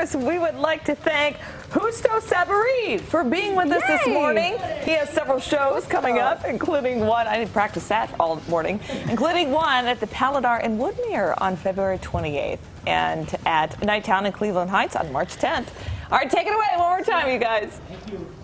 course, we would like to thank Justo Saborit for being with us this morning. He has several shows coming oh. up, including one, I didn't practice that all morning, including one at the Paladar in Woodmere on February 28th and at Nighttown in Cleveland Heights on March 10th. All right, take it away one more time, you guys. Thank you.